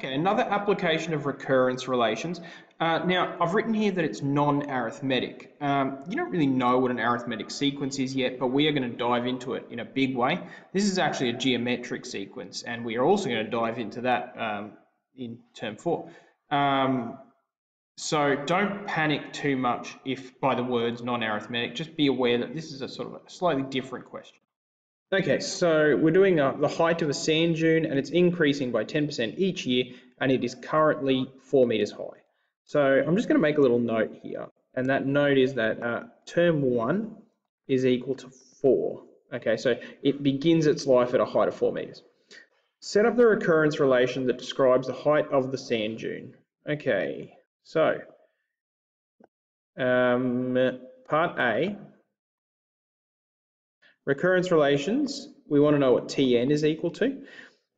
Okay, another application of recurrence relations. Uh, now, I've written here that it's non-arithmetic. Um, you don't really know what an arithmetic sequence is yet, but we are going to dive into it in a big way. This is actually a geometric sequence, and we are also going to dive into that um, in term four. Um, so don't panic too much if by the words non-arithmetic. Just be aware that this is a sort of a slightly different question. Okay, so we're doing uh, the height of a sand dune and it's increasing by 10% each year and it is currently four meters high. So I'm just gonna make a little note here and that note is that uh, term one is equal to four. Okay, so it begins its life at a height of four meters. Set up the recurrence relation that describes the height of the sand dune. Okay, so um, part A, Recurrence relations, we want to know what Tn is equal to.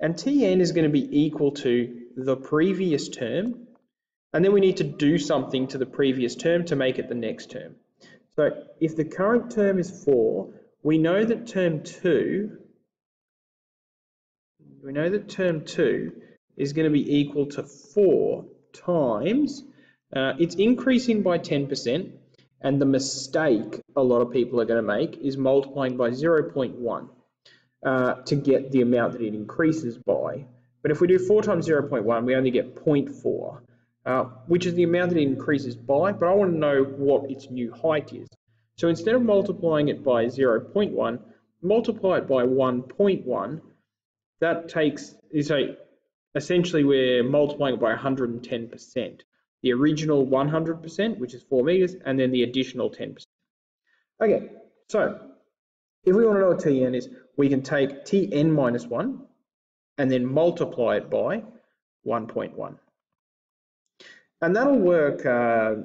And Tn is going to be equal to the previous term. And then we need to do something to the previous term to make it the next term. So if the current term is 4, we know that term 2, we know that term 2 is going to be equal to 4 times, uh, it's increasing by 10%, and the mistake a lot of people are going to make is multiplying by 0.1 uh, to get the amount that it increases by. But if we do 4 times 0.1, we only get 0.4, uh, which is the amount that it increases by, but I want to know what its new height is. So instead of multiplying it by 0.1, multiply it by 1.1. That takes, so essentially we're multiplying it by 110% the original 100%, which is 4 meters, and then the additional 10%. Okay, so if we want to know what Tn is, we can take Tn minus 1 and then multiply it by 1.1. And that'll work uh,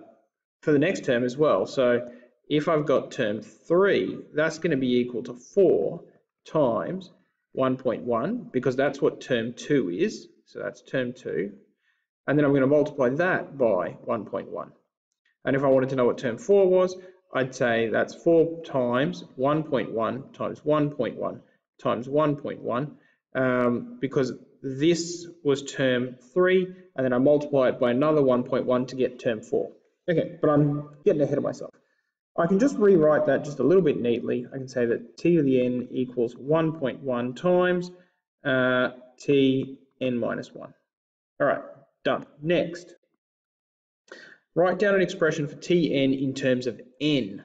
for the next term as well. So if I've got term 3, that's going to be equal to 4 times 1.1 because that's what term 2 is. So that's term 2 and then I'm going to multiply that by 1.1. And if I wanted to know what term 4 was, I'd say that's 4 times 1.1 times 1.1 times 1.1 um, because this was term 3 and then I multiply it by another 1.1 to get term 4. Okay, but I'm getting ahead of myself. I can just rewrite that just a little bit neatly. I can say that t to the n equals 1.1 times uh, t n minus 1. All right, Done. Next, write down an expression for Tn in terms of n.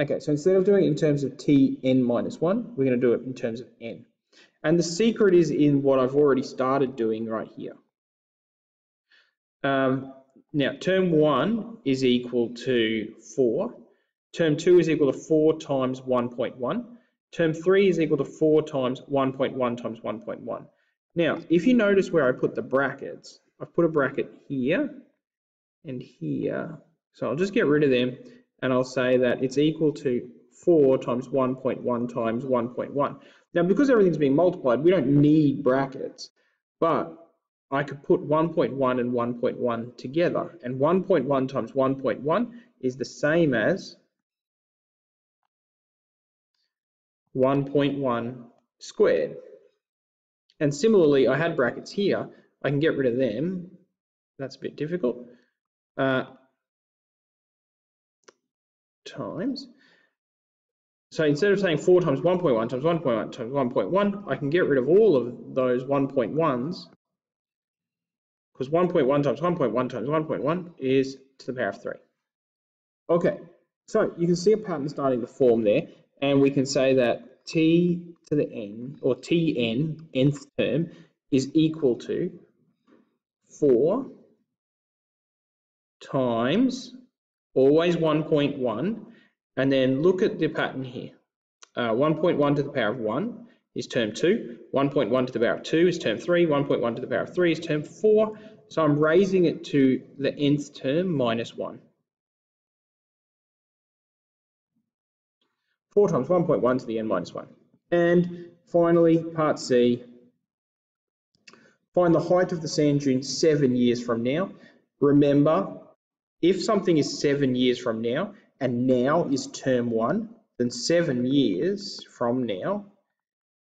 Okay, so instead of doing it in terms of Tn minus 1, we're going to do it in terms of n. And the secret is in what I've already started doing right here. Um, now, term 1 is equal to 4. Term 2 is equal to 4 times 1.1. Term 3 is equal to 4 times 1.1 times 1.1. Now, if you notice where I put the brackets, I've put a bracket here and here. So I'll just get rid of them and I'll say that it's equal to 4 times 1.1 times 1.1. Now, because everything's being multiplied, we don't need brackets, but I could put 1.1 and 1.1 together, and 1.1 times 1.1 is the same as 1.1 squared. And similarly, I had brackets here, I can get rid of them. That's a bit difficult. Uh, times. So instead of saying 4 times 1.1 times 1.1 times 1.1, I can get rid of all of those 1.1s because 1.1 times 1.1 times 1.1 is to the power of 3. Okay, so you can see a pattern starting to form there, and we can say that t to the n, or tn, nth term, is equal to 4 times always 1.1 and then look at the pattern here. Uh, 1.1 to the power of 1 is term 2, 1.1 to the power of 2 is term 3, 1.1 to the power of 3 is term 4. So I'm raising it to the nth term minus 1. 4 times 1.1 to the n minus 1. And finally, part C, Find the height of the sand dune seven years from now. Remember, if something is seven years from now, and now is term one, then seven years from now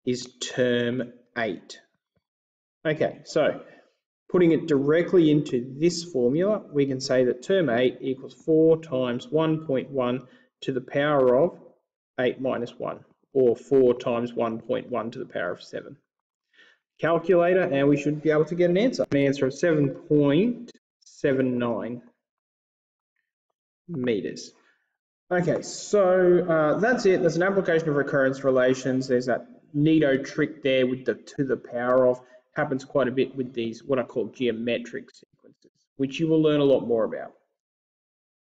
is term eight. Okay, so Putting it directly into this formula, we can say that term 8 equals 4 times 1.1 to the power of 8 minus 1, or 4 times 1.1 to the power of 7. Calculator, and we should be able to get an answer. An answer of 7.79 meters. Okay, so uh, that's it. There's an application of recurrence relations. There's that neato trick there with the to the power of. Happens quite a bit with these, what I call geometric sequences, which you will learn a lot more about.